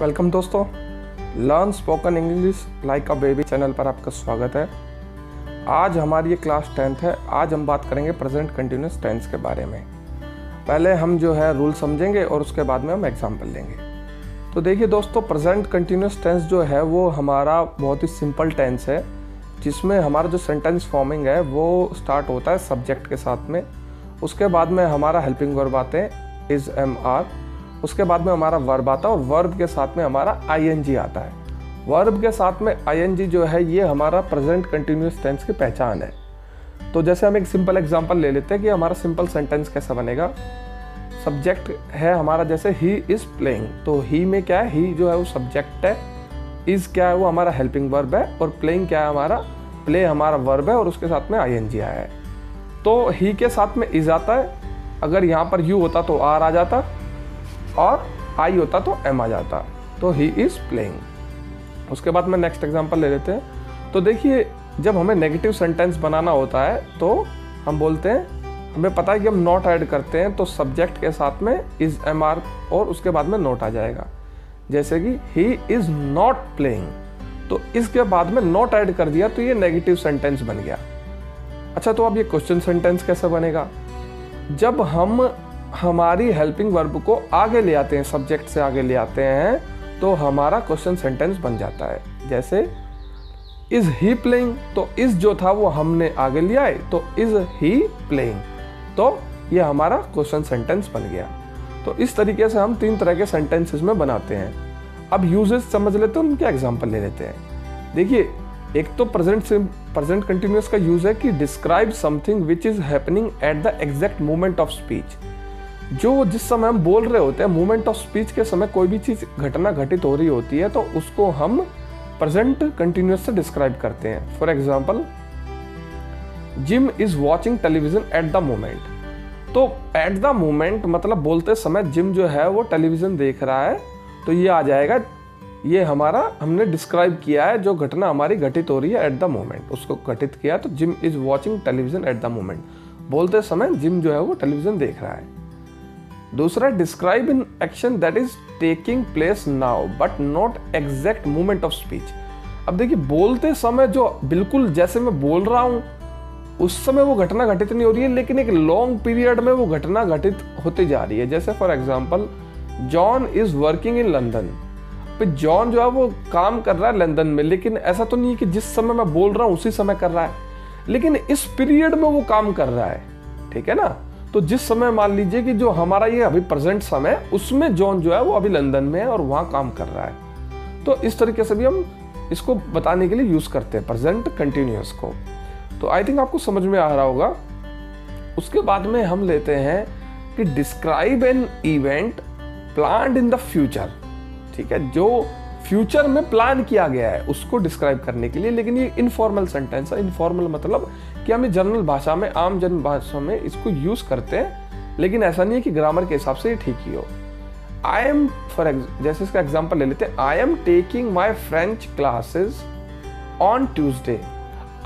Welcome दोस्तों। Learn spoken English like a baby channel पर आपका स्वागत है। आज हमारी ये क्लास टेंथ है। आज हम बात करेंगे प्रेजेंट कंटिन्यूस टेंस के बारे में। पहले हम जो है रूल समझेंगे और उसके बाद में हम एग्ज़ाम्पल लेंगे। तो देखिए दोस्तों, प्रेजेंट कंटिन्यूस टेंस जो है वो हमारा बहुत ही सिंपल टेंस है, जिसमें हमारा जो सेंटेंस फॉर्मिंग है वो स्टार्ट होता है सब्जेक्ट के साथ में। उसके बाद में हमारा हेल्पिंग वर्ब आते हैं इज़ एम आर उसके बाद में हमारा वर्ब आता है और वर्ब के साथ में हमारा आईएनजी आता है। वर्ब के साथ में आईएनजी जो है, ये हमारा प्रेजेंट कंटिन्यूस टेंस की पहचान है। तो जैसे हम एक सिंपल एग्ज़ाम्पल ले लेते हैं कि हमारा सिंपल सेंटेंस कैसा बनेगा। सब्जेक्ट है हमारा जैसे ही इज़ प्लेइंग तो ही में क्या है? ही जो है वो सब्जेक्ट है। इज़ क्या है? वो हमारा हेल्पिंग वर्ब है। और प्लेइंग क्या है? हमारा प्ले हमारा वर्ब है। और उसके साथ में आई एन जी आया है। तो ही के साथ में इज़ आता है। अगर यहाँ पर यू होता तो आर आ जाता। और आई होता तो एम आ जाता। तो ही इज़ प्लेइंग उसके बाद में नेक्स्ट एग्ज़ाम्पल ले लेते हैं। तो देखिए, जब हमें नेगेटिव सेंटेंस बनाना होता है तो हम बोलते हैं, हमें पता है कि हम नॉट ऐड करते हैं तो सब्जेक्ट के साथ में इज़ एम आर और उसके बाद में नोट आ जाएगा। जैसे कि ही इज़ नॉट प्लेइंग तो इसके बाद में नॉट ऐड कर दिया तो ये नेगेटिव सेंटेंस बन गया। अच्छा तो अब ये क्वेश्चन सेंटेंस कैसे बनेगा? जब हम हमारी हेल्पिंग वर्ब को आगे ले आते हैं सब्जेक्ट से आगे ले आते हैं तो हमारा क्वेश्चन सेंटेंस बन जाता है। जैसे इज़ ही प्लेइंग तो इज़ जो था वो हमने आगे लिया है तो इज़ ही प्लेइंग तो ये हमारा क्वेश्चन सेंटेंस बन गया। तो इस तरीके से हम तीन तरह के सेंटेंसेस में बनाते हैं। अब यूजेस समझ लेते हैं, उनके एग्ज़ाम्पल ले लेते हैं। देखिए, एक तो प्रेजेंट प्रेजेंट कंटिन्यूस का यूज़ है कि describe something which is happening at the exact moment of speech जो जिस समय हम बोल रहे होते हैं मोमेंट ऑफ़ स्पीच के समय कोई भी चीज़ घटना घटित हो रही होती है तो उसको हम प्रेजेंट कंटिन्यूस से डिस्क्राइब करते हैं। For example Jim is watching television at the moment तो एट द मोमेंट मतलब बोलते समय जिम जो है, वो टेलीविज़न देख रहा है तो ये आ जाएगा, ये हमारा हमने डिस्क्राइब किया है, जो घटना हमारी घटित हो रही है एट द मोमेंट उसको घटित किया तो Jim is watching television at the moment बोलते समय जिम जो है, वो टेलीविज़न देख रहा है। दूसरा describe in action that is taking place now but not exact movement of speech अब देखिए, बोलते समय जो बिल्कुल जैसे मैं बोल रहा हूँ, उस समय वो घटना घटित नहीं हो रही है, लेकिन एक लॉन्ग पीरियड में वो घटना घटित होती जा रही है। जैसे for example John is working in London John जो है वो काम कर रहा है लंदन में, लेकिन ऐसा तो नहीं है कि जिस समय मैं बोल रहा हूँ, उसी समय कर रहा है। लेकिन इस पीरियड में वो काम कर रहा है, ठीक है ना? तो जिस समय मान लीजिए कि जो हमारा ये अभी प्रेजेंट समय, उसमें जॉन जो है वो अभी लंदन में है और वहाँ काम कर रहा है। तो इस तरीके से भी हम इसको बताने के लिए यूज़ करते हैं प्रेजेंट कंटिन्यूस को। तो आई थिंक आपको समझ में आ रहा होगा। उसके बाद में हम लेते हैं कि describe an event plan in the future ठीक है, जो फ्यूचर में प्लान किया गया है उसको डिस्क्राइब करने के लिए, लेकिन ये इनफॉर्मल सेंटेंस है। इनफॉर्मल मतलब कि हम जनरल भाषा में, आम जन भाषा में इसको यूज़ करते हैं, लेकिन ऐसा नहीं है कि ग्रामर के हिसाब से ये ठीक ही हो। आई एम फॉर जैसे इसका एग्ज़ाम्पल ले लेते हैं। I am taking my French classes on Tuesday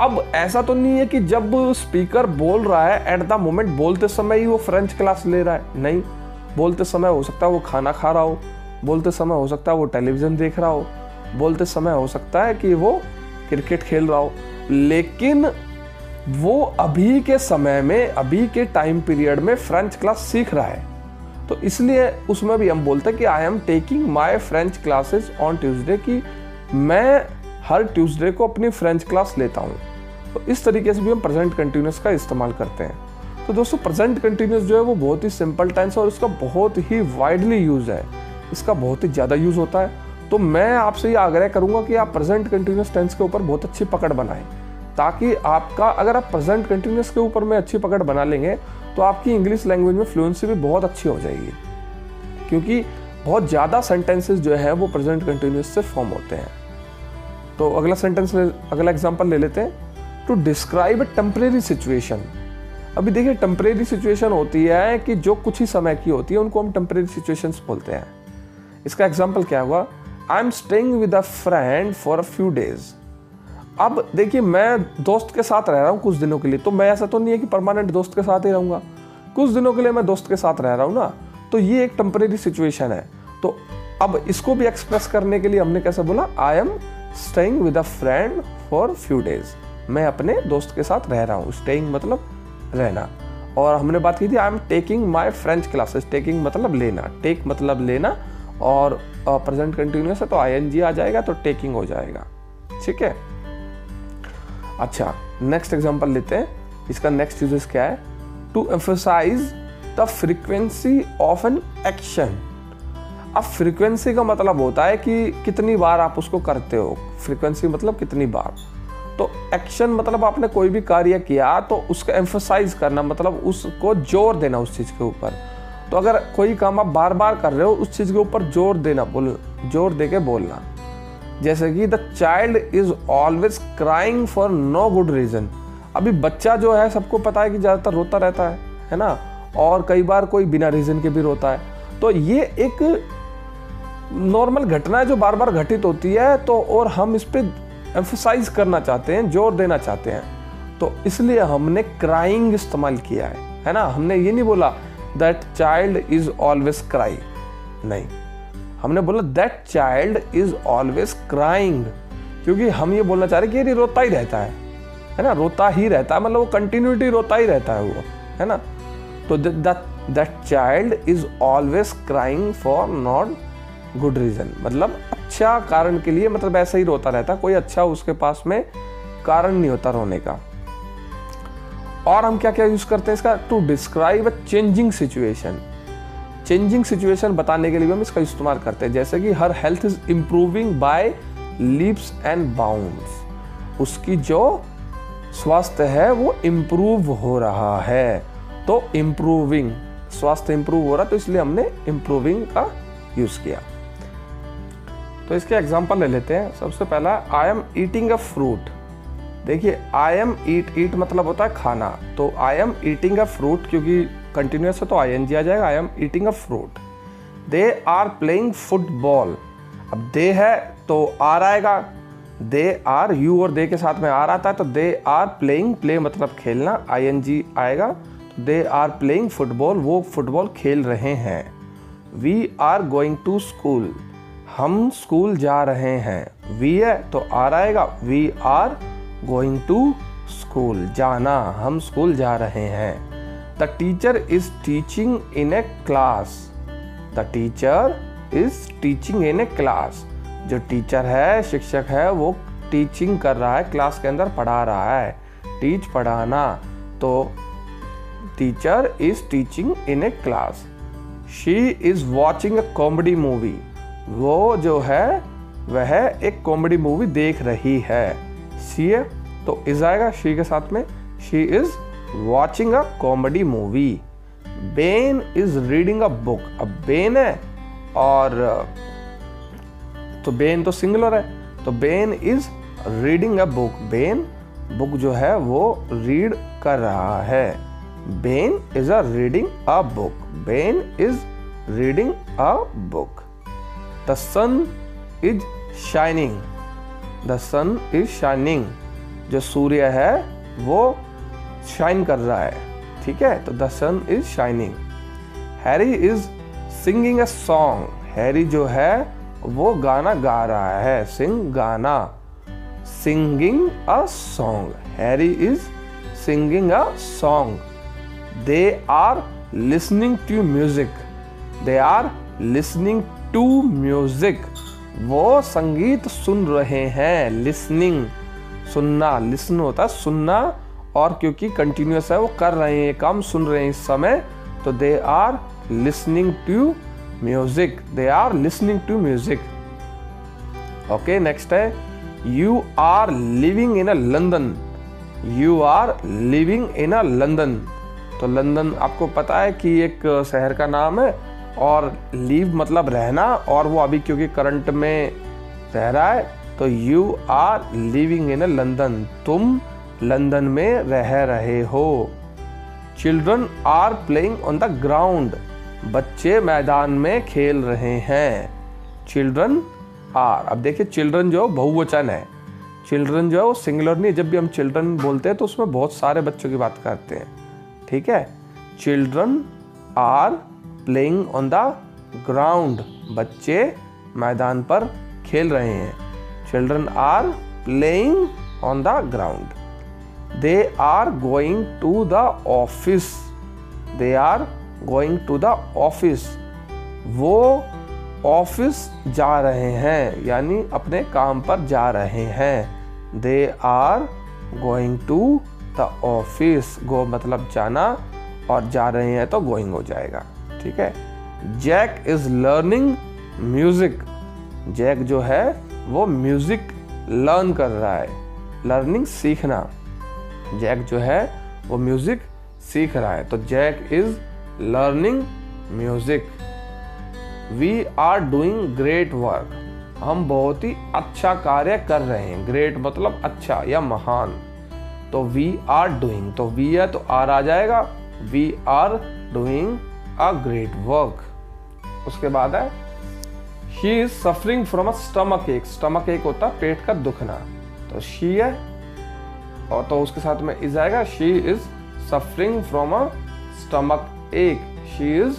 अब ऐसा तो नहीं है कि जब स्पीकर बोल रहा है एट द मोमेंट बोलते समय ही वो फ्रेंच क्लास ले रहा है। नहीं, बोलते समय हो सकता है वो खाना खा रहा हो। बोलते समय हो सकता है वो टेलीविज़न देख रहा हो। बोलते समय हो सकता है कि वो क्रिकेट खेल रहा हो। लेकिन वो अभी के समय में, अभी के टाइम पीरियड में फ्रेंच क्लास सीख रहा है। तो इसलिए उसमें भी हम बोलते हैं कि I am taking my French classes on Tuesday कि मैं हर ट्यूसडे को अपनी फ्रेंच क्लास लेता हूँ। तो इस तरीके से भी हम प्रेजेंट कंटिन्यूस का इस्तेमाल करते हैं। तो दोस्तों प्रेजेंट कंटिन्यूस जो है वो बहुत ही सिंपल टेंस है और इसका बहुत ही वाइडली यूज़ है। इसका बहुत ही ज़्यादा यूज़ होता है। तो मैं आपसे ये आग्रह करूँगा कि आप प्रेजेंट कंटिन्यूस टेंस के ऊपर बहुत अच्छी पकड़ बनाएँ, ताकि आपका, अगर आप प्रेजेंट कंटिन्यूस के ऊपर में अच्छी पकड़ बना लेंगे तो आपकी इंग्लिश लैंग्वेज में फ्लुएंसी भी बहुत अच्छी हो जाएगी। क्योंकि बहुत ज़्यादा सेंटेंसेस जो है, वो प्रेजेंट कंटिन्यूस से फॉर्म होते हैं। तो अगला सेंटेंस ले, अगला एग्ज़ाम्पल ले लेते हैं। To describe a temporary situation अभी देखिए टेम्परेरी सिचुएशन होती है कि जो कुछ ही समय की होती है, उनको हम टेम्परेरी सिचुएशंस बोलते हैं। इसका एग्ज़ाम्पल क्या हुआ? I am staying with a friend for a few days अब देखिए, मैं दोस्त के साथ रह रहा हूँ कुछ दिनों के लिए तो मैं ऐसा तो नहीं है कि परमानेंट दोस्त के साथ ही रहूँगा। कुछ दिनों के लिए मैं दोस्त के साथ रह रहा हूँ ना तो ये एक टेम्परेरी सिचुएशन है। तो अब इसको भी एक्सप्रेस करने के लिए हमने कैसे बोला? I am staying with a friend for few days मैं अपने दोस्त के साथ रह रहा हूँ। स्टेइंग मतलब रहना। और हमने बात की थी I am taking my French classes taking मतलब लेना। टेक मतलब लेना। और प्रेजेंट कंटिन्यूस है तो आईएनजी आ जाएगा तो टेकिंग हो जाएगा। ठीक है? अच्छा नेक्स्ट एग्जांपल लेते हैं। इसका नेक्स्ट यूजेस क्या है? To emphasise the frequency of an action अब फ्रीक्वेंसी का मतलब होता है कि कितनी बार आप उसको करते हो। फ्रीक्वेंसी मतलब कितनी बार। तो एक्शन मतलब आपने कोई भी कार्य किया तो उसका एम्फोसाइज करना मतलब उसको ज़ोर देना उस चीज़ के ऊपर। तो अगर कोई काम आप बार बार कर रहे हो, उस चीज़ के ऊपर ज़ोर देना, बोल, ज़ोर दे के बोलना। जैसे कि the child is always crying for no good reason अभी बच्चा जो है, सबको पता है कि ज़्यादातर रोता रहता है है ना? और कई बार कोई बिना रीज़न के भी रोता है। तो ये एक नॉर्मल घटना है जो बार बार घटित होती है तो और हम इस पर एम्फोसाइज करना चाहते हैं, ज़ोर देना चाहते हैं। तो इसलिए हमने क्राइंग इस्तेमाल किया है है ना? हमने ये नहीं बोला that child is always cry नहीं। हमने बोला that child is always crying क्योंकि हम ये बोलना चाह रहे कि ये रोता ही रहता है। है ना? रोता ही रहता है मतलब वो कंटिन्यूटी रोता ही रहता है वो। है ना? तो that child is always crying for not good reason मतलब अच्छा कारण के लिए मतलब ऐसा ही रोता रहता कोई अच्छा उसके पास में कारण नहीं होता रोने का। और हम क्या क्या यूज़ करते हैं इसका? To describe a changing situation changing situation बताने के लिए हम इसका इस्तेमाल करते हैं। जैसे कि her health is improving by leaps and bounds उसकी जो स्वास्थ्य है, वो इम्प्रूव हो रहा है। तो इम्प्रूविंग स्वास्थ्य इम्प्रूव हो रहा तो इसलिए हमने इम्प्रूविंग का यूज़ किया। तो इसके एग्ज़ाम्पल ले लेते हैं। सबसे पहला I am eating a fruit देखिए आई एम ईट ईट मतलब होता है खाना। तो I am eating a fruit क्योंकि कंटिन्यूस है तो आई एन जी आ जाएगा। I am eating a fruit they are playing football अब दे है तो आर आएगा। दे आर यू और दे के साथ में आर आता है तो दे आर प्लेइंग प्ले मतलब खेलना। आई एन जी आएगा दे आर प्लेइंग फुटबॉल वो फुटबॉल खेल रहे हैं। We are going to school हम स्कूल जा रहे हैं। वी है तो आर आएगा। We are going to school जाना, हम स्कूल जा रहे हैं। The teacher is teaching in a class the teacher is teaching in a class जो टीचर है, शिक्षक है, वो टीचिंग कर रहा है क्लास के अंदर पढ़ा रहा है। टीच पढ़ाना। तो teacher is teaching in a class she is watching a comedy movie वो जो है, वह एक कॉमेडी मूवी देख रही है। सी है तो इज़ आएगा शी के साथ में। She is watching a comedy movie Ben is reading a book अब बेन है और तो बेन तो सिंगुलर है। तो Ben is reading a book Ben book जो है वो रीड कर रहा है। Ben is a reading a book Ben is reading a book the sun is shining the sun is shining जो सूर्य है, वो शाइन कर रहा है। ठीक है? तो the sun is shining Harry is singing a song Harry जो है, वो गाना गा रहा है। सिंग गाना। Singing a song Harry is singing a song they are listening to music they are listening to music वो संगीत सुन रहे हैं लिसनिंग सुनना लिसन होता है, सुनना। और क्योंकि कंटिन्यूस है, वो कर रहे हैं काम सुन रहे हैं इस समय तो they are listening to music they are listening to music okay next है you are living in a London you are living in a London तो लंदन आपको पता है कि एक शहर का नाम है और लीव मतलब रहना, और वो अभी क्योंकि करंट में रह रहा है तो you are living in London तुम लंदन में रह रहे हो। Children are playing on the ground बच्चे मैदान में खेल रहे हैं। चिल्ड्रन आर अब देखिए चिल्ड्रन जो बहुवचन है। चिल्ड्रन जो है वो सिंगुलर नहीं जब भी हम चिल्ड्रन बोलते हैं तो उसमें बहुत सारे बच्चों की बात करते हैं। ठीक है? Children are playing on the ground बच्चे मैदान पर खेल रहे हैं। Children are playing on the ground they are going to the office they are going to the office वो ऑफ़िस जा रहे हैं, यानी अपने काम पर जा रहे हैं। They are going to the office go मतलब जाना और जा रहे हैं तो गोइंग हो जाएगा। ठीक है? Jack is learning music Jack जो है, वो म्यूज़िक लर्न कर रहा है। लर्निंग सीखना। जैक जो है, वो म्यूज़िक सीख रहा है। तो Jack is learning music we are doing great work हम बहुत ही अच्छा कार्य कर रहे हैं। ग्रेट मतलब अच्छा या महान। तो वी आर डूइंग तो वी है तो आर आ जाएगा। We are doing a great work उसके बाद है she is suffering from a stomach ache stomach ache होता पेट का दुखना। तो शी है, और तो उसके साथ में इज़ आएगा she is suffering from a stomach ache she is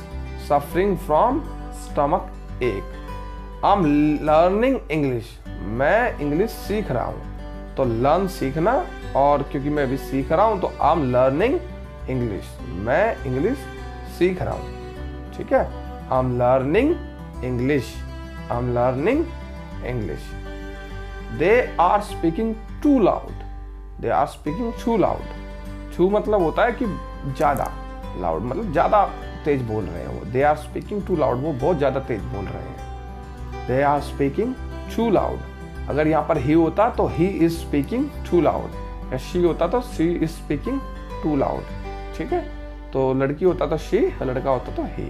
suffering from stomach ache I am learning English मैं इंग्लिश सीख रहा हूँ। तो लर्न सीखना, और क्योंकि मैं अभी सीख रहा हूँ तो आई एम लर्निंग इंग्लिश मैं इंग्लिश सीख रहा हूँ। ठीक है? I am learning English I am learning English they are speaking too loud they are speaking too loud too मतलब होता है कि ज़्यादा लाउड मतलब ज़्यादा तेज बोल रहे हैं वो। They are speaking too loud वो बहुत ज़्यादा तेज बोल रहे हैं। They are speaking too loud अगर यहाँ पर ही होता तो he is speaking too loud या शी होता तो she is speaking too loud ठीक है? तो लड़की होता तो शी लड़का होता तो he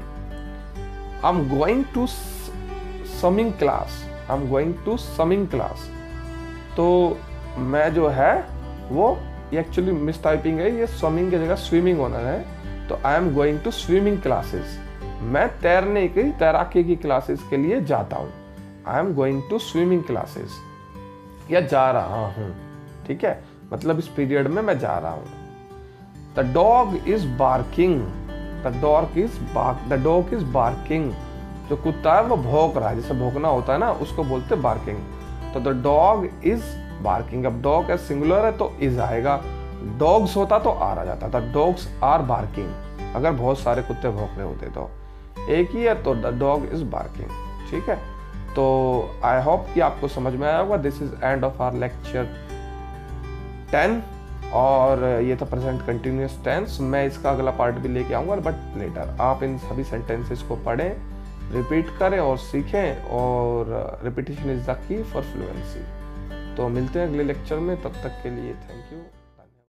I am going to swimming class I am going to swimming class तो मैं जो है, वो एक्चुअली मिस टाइपिंग है, ये स्विमिंग की जगह स्विमिंग होना है. तो I am going to swimming classes मैं तैरने की, तैराकी की क्लासेस के लिए जाता हूँ. I am going to swimming classes या जा रहा हूँ. ठीक है? मतलब इस पीरियड में मैं जा रहा हूँ. The dog is barking the dog is bark the dog is barking जो कुत्ता है, वो भौंक रहा है। जैसे भौंकना होता है ना, उसको बोलते बार्किंग तो द डॉग इज़ बार्किंग अब डॉग है सिंगुलर है तो इज़ आएगा। डॉग्स होता तो आर आ जाता। था डॉग्स आर बार्किंग अगर बहुत सारे कुत्ते भौंक रहे होते तो। एक ही है तो द डॉग इज़ बार्किंग ठीक है? तो आई होप कि आपको समझ में आया होगा। This is end of our lecture ten और ये था प्रेजेंट कंटिन्यूस टेंस मैं इसका अगला पार्ट भी लेके आऊँगा बट लेटर आप इन सभी सेंटेंसेस को पढ़ें रिपीट करें और सीखें, और repetition is the key for fluency तो मिलते हैं अगले लेक्चर में. तब तक के लिए थैंक यू